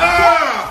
Ah!